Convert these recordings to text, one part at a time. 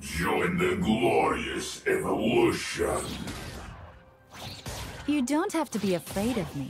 Join the glorious evolution. You don't have to be afraid of me.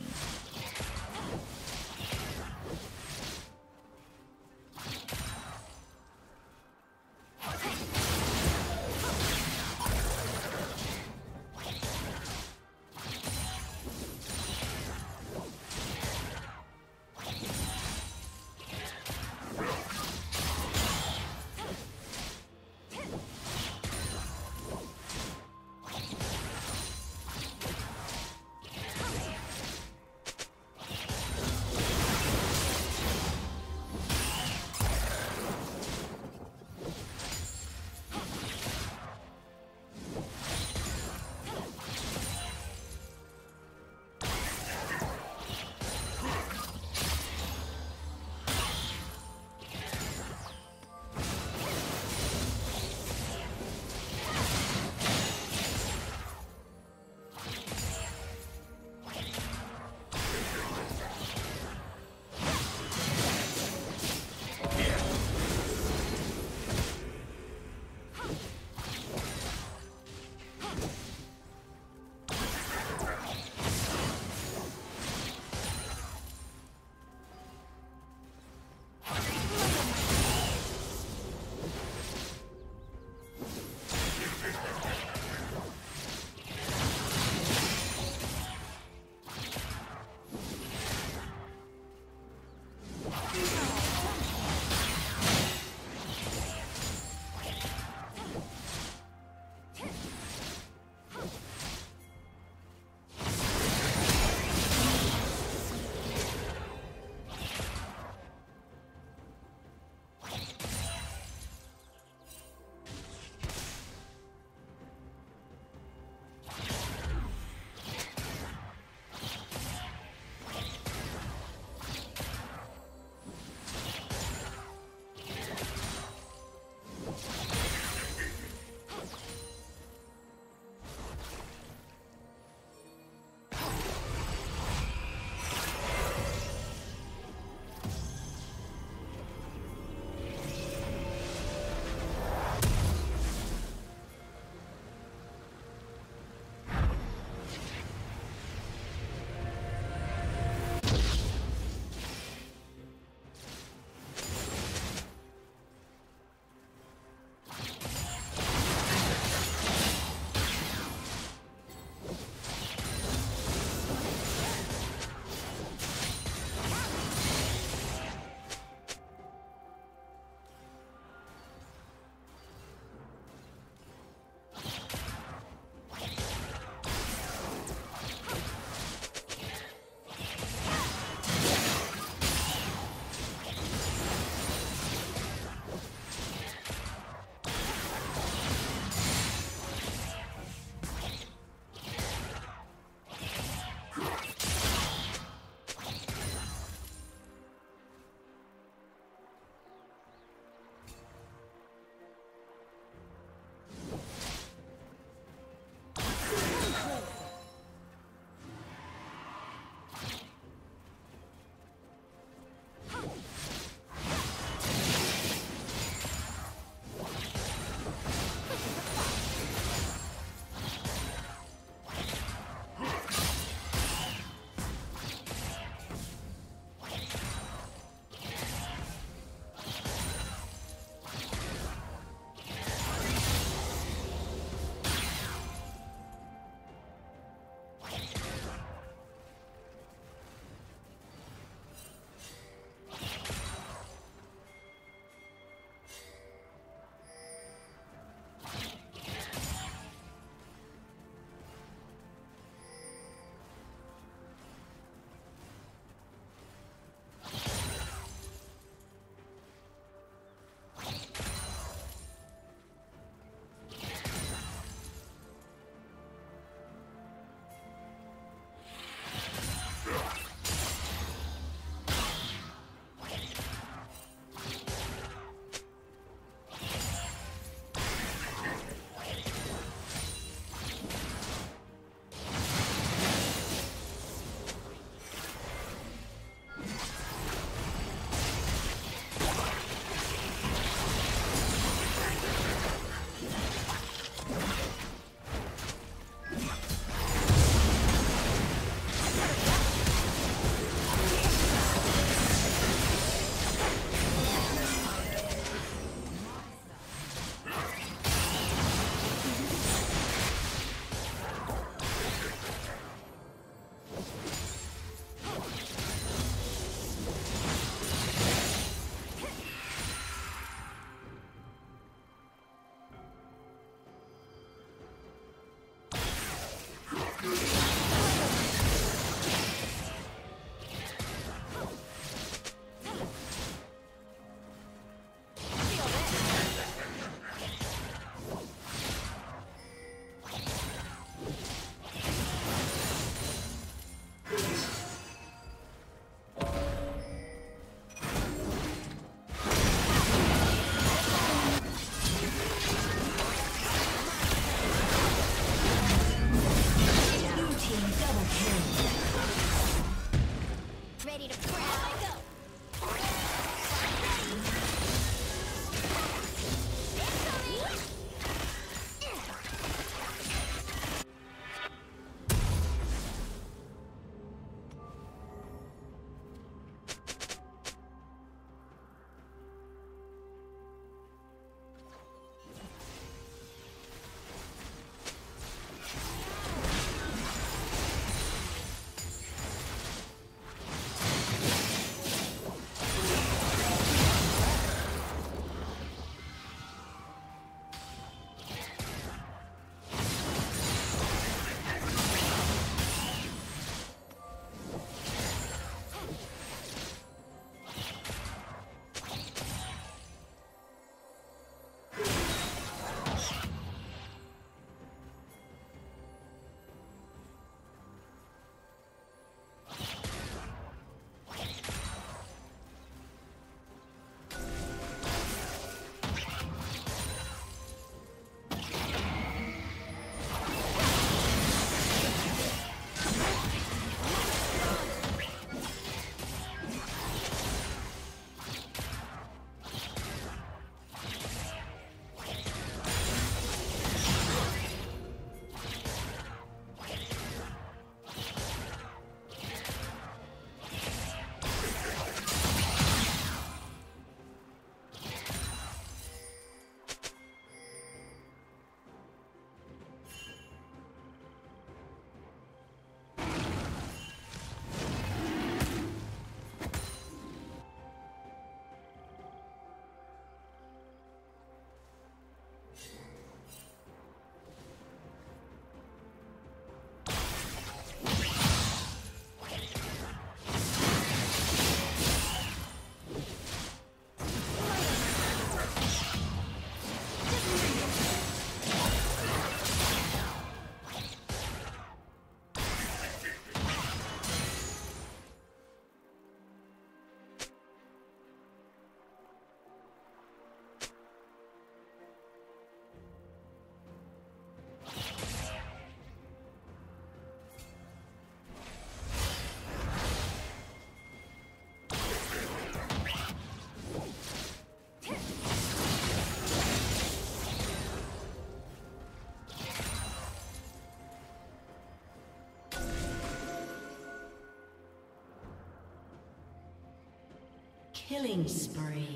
Killing spree.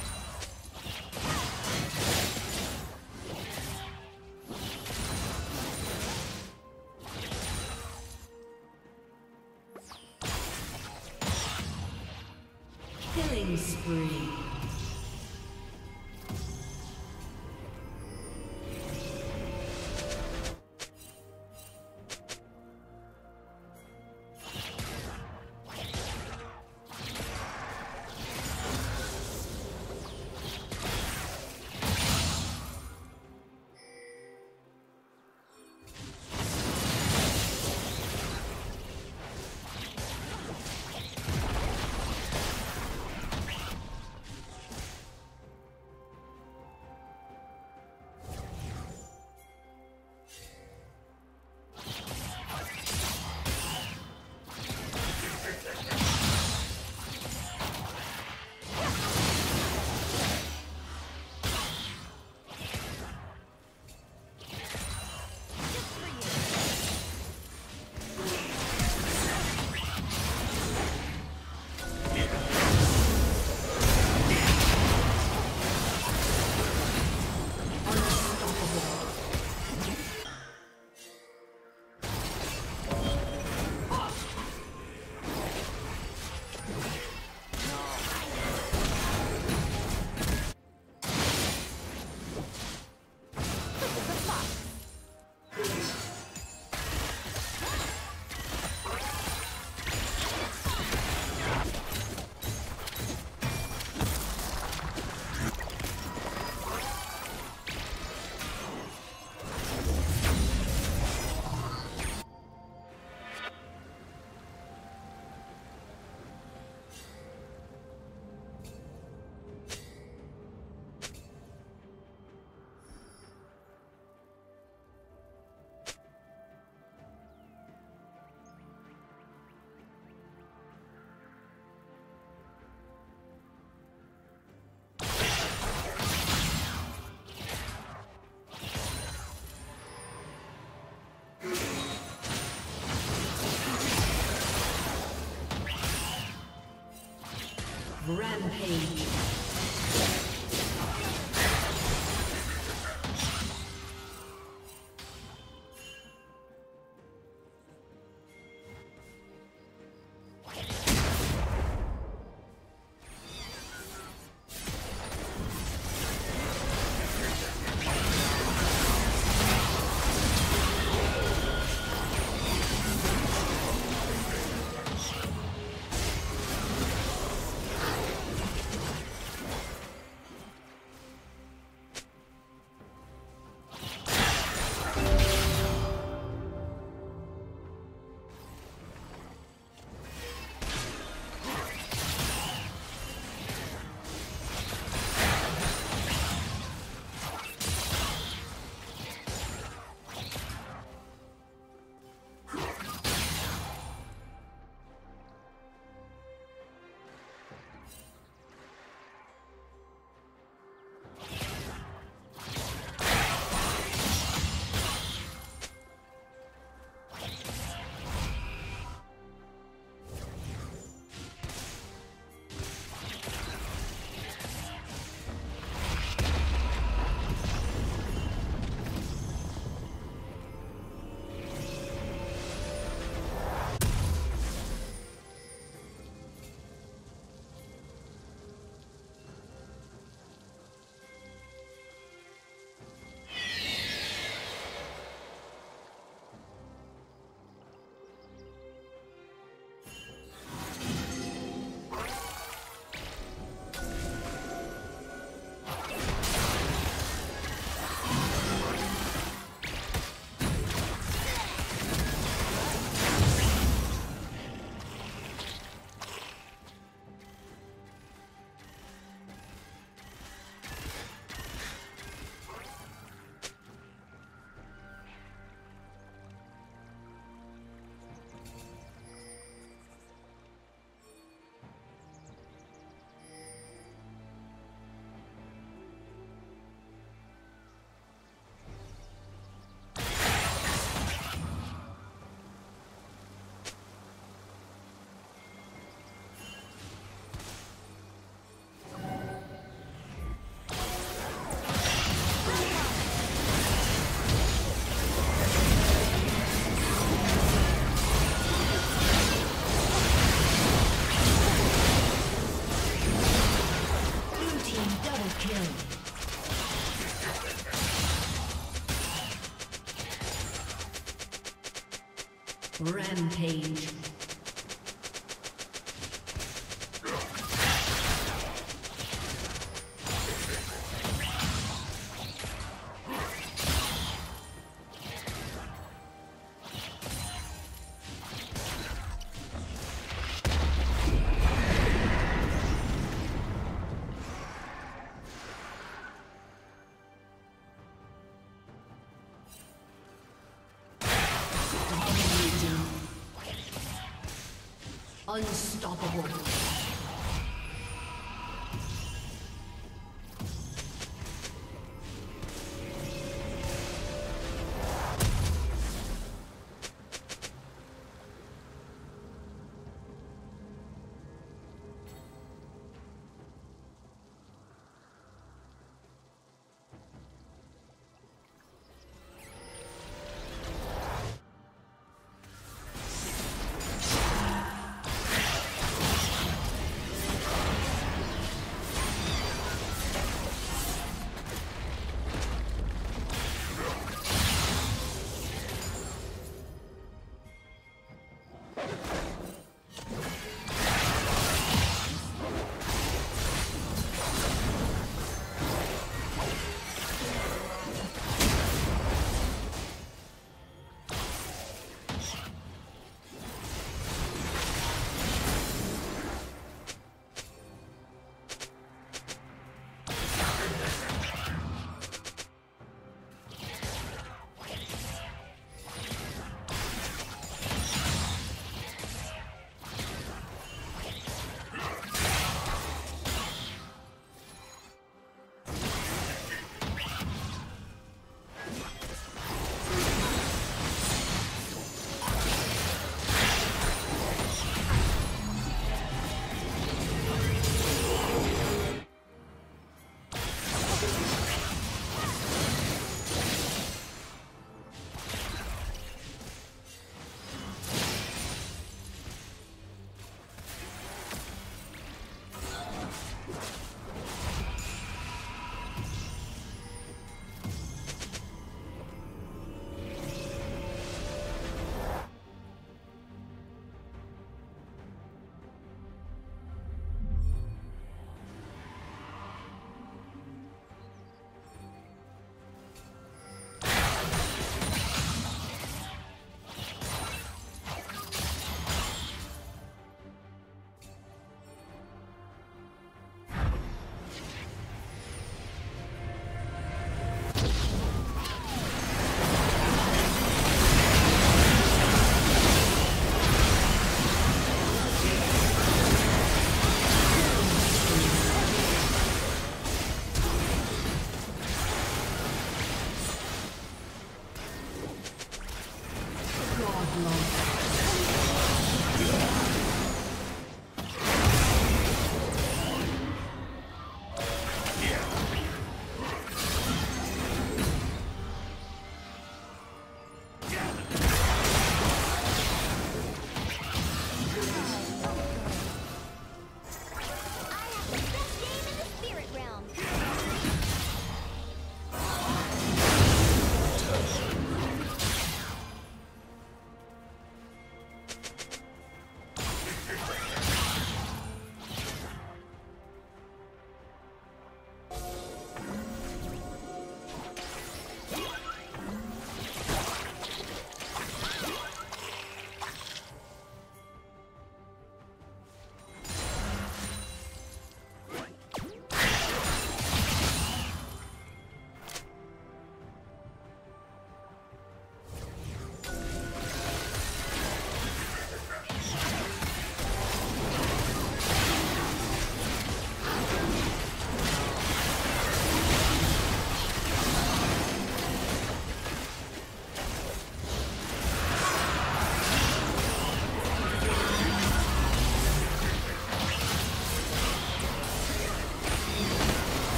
Rampage. Rampage. Unstoppable.